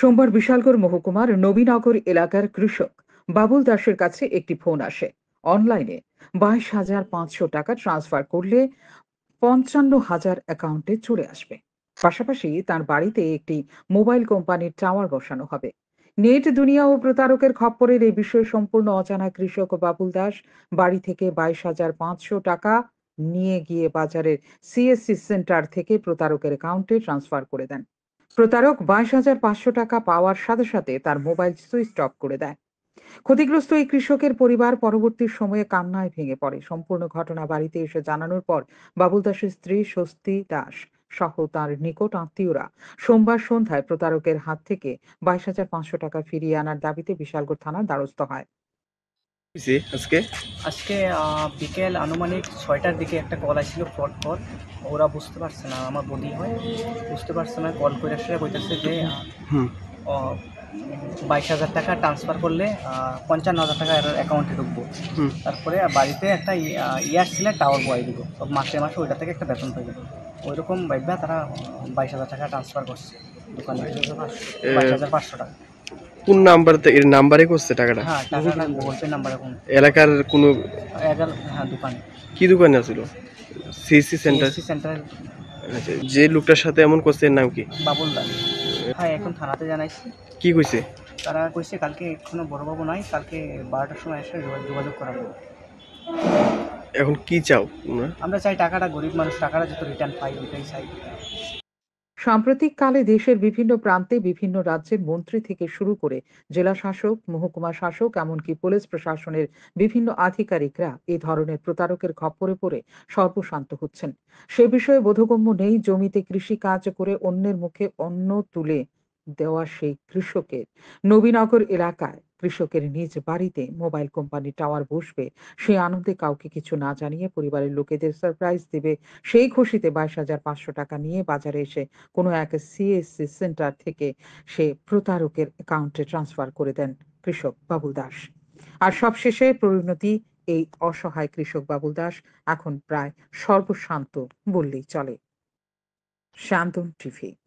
সোমবার বিশালগড় মহকুমার নবীনগর এলাকার কৃষক বাবুল দাসের কাছে একটি ফোন আসে। অনলাইনে বাইশ হাজার পাঁচশো টাকা ট্রান্সফার করলে পঞ্চান্ন হাজার অ্যাকাউন্টে চলে আসবে। পাশাপাশি তার বাড়িতে একটি মোবাইল কোম্পানির টাওয়ার বসানো হবে। নেট, দুনিয়া ও প্রতারকের খপ্পরের এই বিষয়ে সম্পূর্ণ অজানা কৃষক বাবুল দাস বাড়ি থেকে বাইশ হাজার পাঁচশো টাকা নিয়ে গিয়ে বাজারের সিএসসি সেন্টার থেকে প্রতারকের অ্যাকাউন্টে ট্রান্সফার করে দেন। প্রতারক বাইশ হাজার পাঁচশো টাকা পাওয়ার সাথে সাথে তার মোবাইল সুইচ অফ করে দেয়। ক্ষতিগ্রস্ত এই কৃষকের পরিবার পরবর্তী সময়ে কান্নায় ভেঙে পড়ে। সম্পূর্ণ ঘটনা বাড়িতে এসে জানানোর পর বাবুল দাসের স্ত্রী স্বস্তি দাস সহ তার নিকট আত্মীয়রা সোমবার সন্ধ্যায় প্রতারকের হাত থেকে বাইশ হাজার পাঁচশো টাকা ফিরিয়ে আনার দাবিতে বিশালগড় থানার দ্বারস্থ হয়। হয়েছে আজকে? আজকে বিকেল আনুমানিক ছয়টার দিকে একটা কল আসছিল ফ্রড কল ওরা বুঝতে পারছে না আমার বডি হয়। বুঝতে পারছে না কল করে আসলে বলতেছে যে বাইশ হাজার টাকা ট্রান্সফার করলে পঞ্চান্ন হাজার টাকা এর অ্যাকাউন্টে ঢুকবো। তারপরে বাড়িতে একটা ইয়ার ছিলে টাওয়ার বয় দিব সব মাসে মাসে ওইটা থেকে একটা বেতন পাই দেবো ওইরকম ভাববা তারা বাইশ হাজার টাকা ট্রান্সফার করছে। দোকানে। বাইশ হাজার পাঁচশো টাকা। কোন নাম্বার এর নাম্বারে করছে টাকাটা? হ্যাঁ টাকাটা গুগল পে নাম্বার এখন এলাকার কোনো এগারো হ্যাঁ দোকানে। কি দোকানে আছিল? সিসি সেন্টার CSC সেন্টার আচ্ছা, যে লোকটার সাথে এমন করছে এর নাম কি? বাবুল দাস। হ্যাঁ এখন থানাতে জানাইছি। কি কইছে? তারা কইছে কালকে এখনও বড়বাবু নাই কালকে বারোটার সময় এসে যোগাযোগ করা হবে এখন কি চাও আমরা চাই টাকাটা গরিব মানুষ টাকাটা যত রিটার্ন পাই ওইটাই চাই। সাম্প্রতিক কালে দেশের বিভিন্ন প্রান্তে বিভিন্ন রাজ্যের মন্ত্রী থেকে শুরু করে জেলা শাসক, মহকুমা শাসক, এমনকি পুলিশ প্রশাসনের বিভিন্ন আধিকারিকরা এই ধরনের প্রতারকের খপ্পরে পড়ে সর্বশান্ত হচ্ছেন। সে বিষয়ে বোধগম্য নেই জমিতে কৃষি কাজ করে অন্যের মুখে অন্ন তুলে দেওয়া সেই কৃষকের। নবীনগর এলাকায় কৃষকের নিজ বাড়িতে মোবাইল কোম্পানি টাওয়ার বসবে। সেই আনন্দে কাউকে কিছু না জানিয়ে পরিবারের লোকেদের সারপ্রাইজ দেবে। সেই খুশিতে বাইশ হাজার পাঁচশো টাকা নিয়ে বাজারে এসে কোনো এক সিএসসি সেন্টার থেকে সে প্রতারকের অ্যাকাউন্টে ট্রান্সফার করে দেন কৃষক বাবুল দাস। আর সবশেষে পরিণতি, এই অসহায় কৃষক বাবুল দাস এখন প্রায় সর্বশান্ত বললেই চলে। শান্তন টিভি